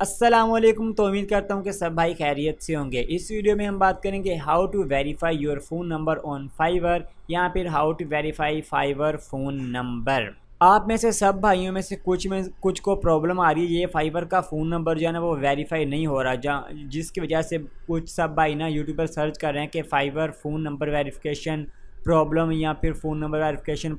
असलम तो उम्मीद करता हूँ कि सब भाई खैरियत से होंगे। इस वीडियो में हम बात करेंगे how to verify your phone number on Fiverr या फिर how to verify Fiverr phone number आप में से सब भाइयों में से कुछ में, कुछ को प्रॉब्लम आ रही है, ये फाइबर का फ़ोन नंबर जो है ना वो वेरीफाई नहीं हो रहा, जहाँ, जिसकी वजह से कुछ सब भाई ना यूट्यूब पर सर्च कर रहे हैं कि Fiverr phone number verification problem या फिर phone number verification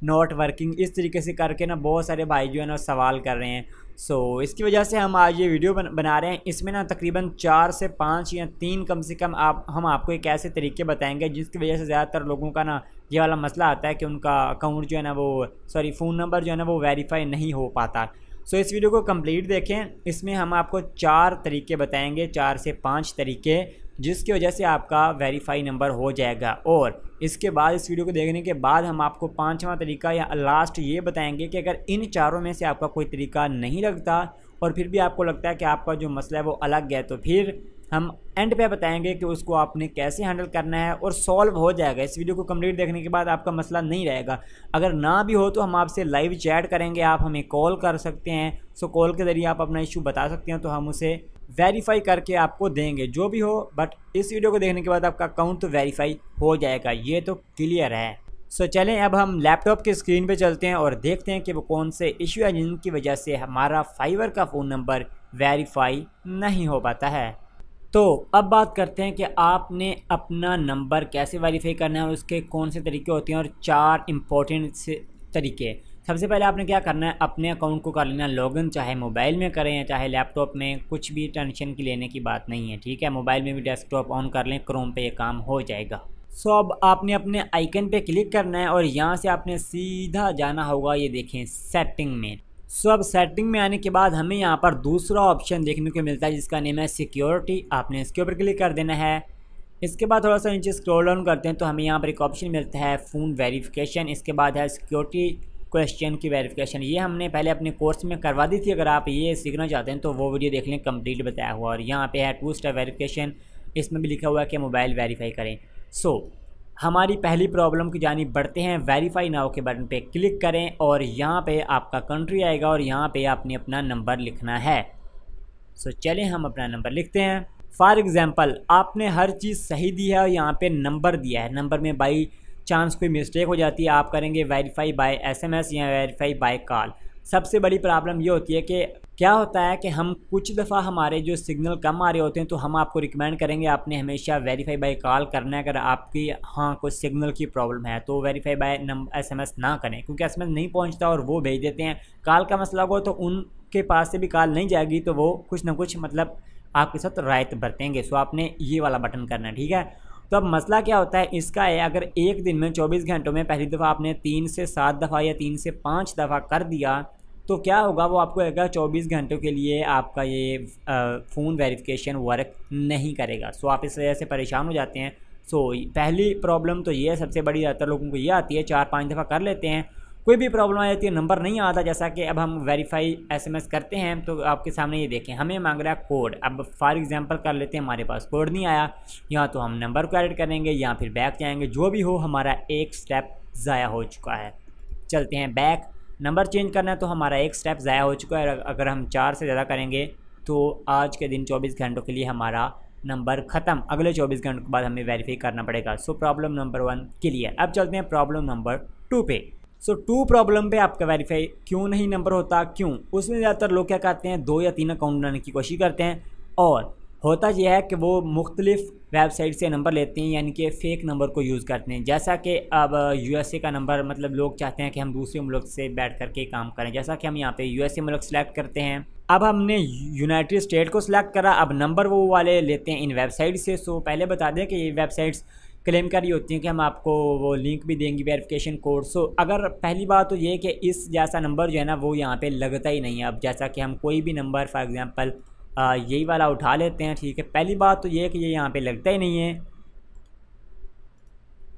not working इस तरीके से करके ना बहुत सारे भाई जो है ना सवाल कर रहे हैं। सो so, इसकी वजह से हम आज ये वीडियो बन, बना रहे हैं। इसमें ना तकरीबन चार से पाँच या तीन कम से कम आप हम आपको एक ऐसे तरीके बताएँगे जिसकी वजह से ज़्यादातर लोगों का ना ये वाला मसला आता है कि उनका अकाउंट जो है ना वो सॉरी फ़ोन नंबर जो है ना वो वेरीफाई नहीं हो पाता। सो so, इस वीडियो को कंप्लीट देखें। इसमें हम आपको चार तरीके बताएँगे चार से पाँच तरीके। जिसकी वजह से आपका वेरीफाई नंबर हो जाएगा। और इसके बाद इस वीडियो को देखने के बाद हम आपको पाँचवा तरीका या लास्ट ये बताएँगे कि अगर इन चारों में से आपका कोई तरीका नहीं लगता और फिर भी आपको लगता है कि आपका जो मसला है वो अलग है तो फिर हम एंड पे बताएँगे कि उसको आपने कैसे हैंडल करना है और सॉल्व हो जाएगा। इस वीडियो को कंप्लीट देखने के बाद आपका मसला नहीं रहेगा। अगर ना भी हो तो हम आपसे लाइव चैट करेंगे, आप हमें कॉल कर सकते हैं। सो कॉल के ज़रिए आप अपना इशू बता सकते हैं तो हम उसे वेरीफाई करके आपको देंगे जो भी हो बट इस वीडियो को देखने के बाद आपका अकाउंट तो वेरीफाई हो जाएगा ये तो क्लियर है। सो so, चलें अब हम लैपटॉप की स्क्रीन पे चलते हैं और देखते हैं कि वो कौन से इशू है जिनकी वजह से हमारा फाइवर का फ़ोन नंबर वेरीफाई नहीं हो पाता है। तो अब बात करते हैं कि आपने अपना नंबर कैसे वेरीफाई करना है और उसके कौन से तरीके होते हैं और चार इम्पोर्टेंट से तरीके। सबसे पहले आपने क्या करना है? अपने अकाउंट को कर लेना लॉगिन चाहे मोबाइल में करें या चाहे लैपटॉप में कुछ भी टेंशन की लेने की बात नहीं है ठीक है? मोबाइल में भी डेस्कटॉप ऑन कर लें क्रोम पे ये काम हो जाएगा। सो so, अब आपने अपने आइकन पे क्लिक करना है और यहाँ से आपने सीधा जाना होगा ये देखें सेटिंग में। सो so, अब सेटिंग में आने के बाद हमें यहाँ पर दूसरा ऑप्शन देखने को मिलता है जिसका नेम है सिक्योरिटी आपने इसके ऊपर क्लिक कर देना है। इसके बाद थोड़ा सा नीचे स्क्रॉल डाउन करते हैं तो हमें यहाँ पर एक ऑप्शन मिलता है फ़ोन वेरिफिकेशन इसके बाद है सिक्योरिटी क्वेश्चन की वेरिफिकेशन ये हमने पहले अपने कोर्स में करवा दी थी। अगर आप ये सीखना चाहते हैं तो वो वीडियो देख लें कंप्लीट बताया हुआ। और यहाँ पे है टू स्टेप वेरिफिकेशन इसमें भी लिखा हुआ है कि मोबाइल वेरीफाई करें। सो so, हमारी पहली प्रॉब्लम की जानी बढ़ते हैं वेरीफाई नाव के बटन पे। क्लिक करें और यहाँ पे आपका कंट्री आएगा और यहाँ पे आपने अपना नंबर लिखना है। सो so, चलें हम अपना नंबर लिखते हैं। फॉर एग्ज़ाम्पल आपने हर चीज़ सही दी है और यहाँ पे नंबर दिया है। नंबर में बाई चांस कोई मिस्टेक हो जाती है, आप करेंगे वेरीफाई बाय एसएमएस या वेरीफाई बाय कॉल सबसे बड़ी प्रॉब्लम ये होती है कि क्या होता है कि हम कुछ दफ़ा हमारे जो सिग्नल कम आ रहे होते हैं तो हम आपको रिकमेंड करेंगे, आपने हमेशा वेरीफाई बाय कॉल करना है, अगर आपकी हाँ कुछ सिग्नल की प्रॉब्लम है तो वेरीफाई बाय नंबर एस ना करें, क्योंकि एसएमएस नहीं पहुँचता और वो भेज देते हैं। कॉल का मसला हो तो उनके पास से भी कॉल नहीं जाएगी तो वो कुछ ना कुछ मतलब आपके साथ रायत बरतेंगे। सो आपने ये वाला बटन करना है, ठीक है? तो अब मसला क्या होता है? इसका है, अगर एक दिन में 24 घंटों में पहली दफ़ा आपने तीन से सात दफ़ा या तीन से पाँच दफ़ा कर दिया तो क्या होगा? वो आपको कहेगा 24 घंटों के लिए आपका ये फ़ोन वेरिफिकेशन वर्क नहीं करेगा। सो आप इस वजह से परेशान हो जाते हैं। सो पहली प्रॉब्लम तो ये है, सबसे बड़ी ज़्यादातर लोगों को ये आती है, चार पाँच दफ़ा कर लेते हैं कोई भी प्रॉब्लम आ जाती है नंबर नहीं आता। जैसा कि अब हम वेरीफाई एसएमएस करते हैं तो आपके सामने ये देखें, हमें मांग रहा है कोड अब फॉर एग्जांपल कर लेते हैं, हमारे पास कोड नहीं आया। या तो हम नंबर को एडिट करेंगे या फिर बैक जाएँगे। जो भी हो, हमारा एक स्टेप ज़ाया हो चुका है। चलते हैं बैक नंबर चेंज करना है तो हमारा एक स्टेप ज़ाया हो चुका है। अगर हम चार से ज़्यादा करेंगे तो आज के दिन चौबीस घंटों के लिए हमारा नंबर ख़त्म। अगले चौबीस घंटों के बाद हमें वेरीफाई करना पड़ेगा। So problem number one clear अब चलते हैं प्रॉब्लम नंबर टू पे। सो टू प्रॉब्लम पे आपका वेरीफाई क्यों नहीं नंबर होता, क्यों? उसमें ज़्यादातर लोग क्या करते हैं, दो या तीन अकाउंट बनाने की कोशिश करते हैं। और होता यह है कि वो मुख्तलिफ़ वेबसाइट से नंबर लेते हैं, यानी कि फ़ेक नंबर को यूज़ करते हैं। जैसा कि अब यूएसए का नंबर मतलब लोग चाहते हैं कि हम दूसरे मुल्क से बैठ करके काम करें। जैसा कि हम यहाँ पे यूएसए मुल्क सेलेक्ट करते हैं। अब हमने यूनाइटेड स्टेट को सिलेक्ट करा। अब नंबर वो वाले लेते हैं इन वेबसाइट से। सो पहले बता दें कि ये वेबसाइट्स क्लेम कर रही होती हैं कि हम आपको वो लिंक भी देंगे वेरिफिकेशन कोड सो अगर पहली बात तो ये कि इस जैसा नंबर जो है ना, वो यहाँ पे लगता ही नहीं है। अब जैसा कि हम कोई भी नंबर फॉर एग्ज़ाम्पल यही वाला उठा लेते हैं, ठीक है? पहली बात तो ये कि ये यहाँ पर लगता ही नहीं है।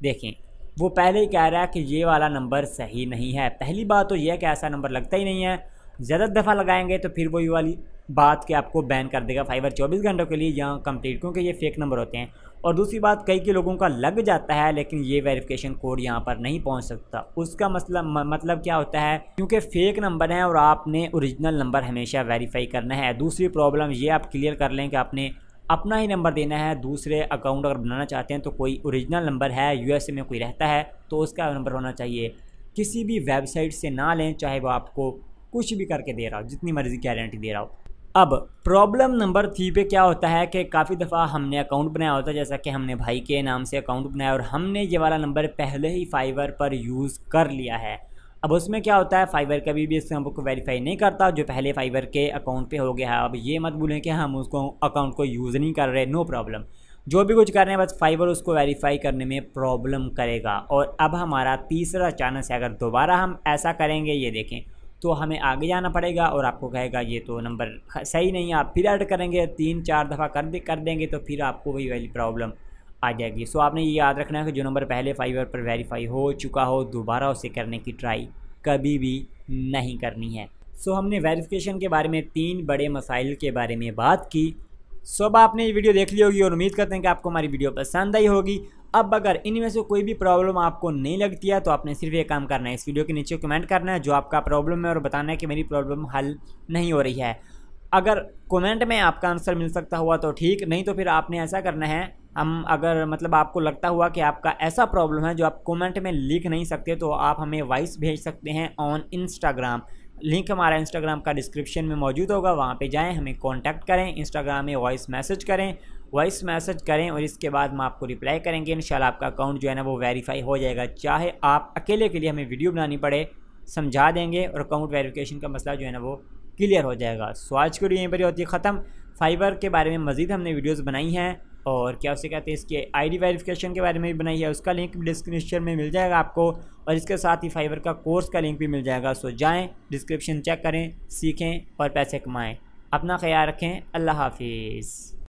देखें, वो पहले ही कह रहा है कि ये वाला नंबर सही नहीं है। पहली बात तो ये है कि ऐसा नंबर लगता ही नहीं है। ज़्यादा दफ़ा लगाएँगे तो फिर वही वाली बात कि आपको बैन कर देगा फाइबर 24 घंटों के लिए यहाँ कंप्लीट क्योंकि ये फेक नंबर होते हैं। और दूसरी बात, कई के लोगों का लग जाता है, लेकिन ये वेरिफिकेशन कोड यहाँ पर नहीं पहुँच सकता। उसका मतलब मतलब क्या होता है, क्योंकि फेक नंबर है और आपने ओरिजिनल नंबर हमेशा वेरीफाई करना है। दूसरी प्रॉब्लम ये आप क्लियर कर लें कि आपने अपना ही नंबर देना है, दूसरे अकाउंट अगर बनाना चाहते हैं तो कोई ओरिजिनल नंबर है यूएसए में कोई रहता है तो उसका नंबर होना चाहिए। किसी भी वेबसाइट से ना लें, चाहे वो आपको कुछ भी करके दे रहा हो, जितनी मर्ज़ी गारंटी दे रहा हो। अब प्रॉब्लम नंबर थ्री पे क्या होता है कि काफ़ी दफ़ा हमने अकाउंट बनाया होता है, जैसा कि हमने भाई के नाम से अकाउंट बनाया और हमने ये वाला नंबर पहले ही फाइवर पर यूज़ कर लिया है। अब उसमें क्या होता है फाइवर कभी भी इस नंबर को वेरीफाई नहीं करता, जो पहले फाइवर के अकाउंट पे हो गया है। अब ये मत भूलें कि हम उसको अकाउंट को यूज़ नहीं कर रहे नो प्रॉब्लम जो भी कुछ कर रहे हैं, बस फाइवर उसको वेरीफाई करने में प्रॉब्लम करेगा। और अब हमारा तीसरा चांस है, अगर दोबारा हम ऐसा करेंगे, ये देखें। तो हमें आगे जाना पड़ेगा और आपको कहेगा, ये तो नंबर सही नहीं है। आप फिर ऐड करेंगे, तीन, चार दफ़ा कर दे, कर देंगे तो फिर आपको वही वाली प्रॉब्लम आ जाएगी। सो आपने ये याद रखना है कि जो नंबर पहले फाइवर पर वेरीफाई हो चुका हो, दोबारा उसे करने की ट्राई कभी भी नहीं करनी है। सो हमने वेरिफिकेशन के बारे में तीन बड़े मसाइल के बारे में बात की। सो अब आपने ये वीडियो देख ली होगी और उम्मीद करते हैं कि आपको हमारी वीडियो पसंद आई होगी। अब अगर इनमें से कोई भी प्रॉब्लम आपको नहीं लगती है तो आपने सिर्फ़ ये काम करना है। इस वीडियो के नीचे कमेंट करना है जो आपका प्रॉब्लम है और बताना है कि मेरी प्रॉब्लम हल नहीं हो रही है। अगर कमेंट में आपका आंसर मिल सकता हुआ तो ठीक, नहीं तो फिर आपने ऐसा करना है, हम अगर मतलब आपको लगता हुआ कि आपका ऐसा प्रॉब्लम है जो आप कमेंट में लिख नहीं सकते तो आप हमें वॉइस भेज सकते हैं ऑन इंस्टाग्राम। लिंक हमारा इंस्टाग्राम का डिस्क्रिप्शन में मौजूद होगा, वहाँ पे जाएँ, हमें कांटेक्ट करें इंस्टाग्राम में वॉइस मैसेज करें वॉइस मैसेज करें और इसके बाद हम आपको रिप्लाई करेंगे। इन आपका अकाउंट जो है ना वो वेरीफाई हो जाएगा। चाहे आप अकेले के लिए हमें वीडियो बनानी पड़े, समझा देंगे और अकाउंट वेरीफिकेशन का मसला जो है ना वो क्लियर हो जाएगा। सो आज की वीडियो यहीं पर होती है ख़त्म। फाइबर के बारे में मज़ीद हमने वीडियोज़ बनाई हैं। और क्या उसे कहते हैं, इसके आईडी वेरिफिकेशन के बारे में भी बनाई है, उसका लिंक डिस्क्रिप्शन में मिल जाएगा आपको और इसके साथ ही फाइबर का कोर्स का लिंक भी मिल जाएगा। सो जाएँ डिस्क्रिप्शन चेक करें, सीखें और पैसे कमाएँ। अपना ख्याल रखें, अल्लाह हाफिज़।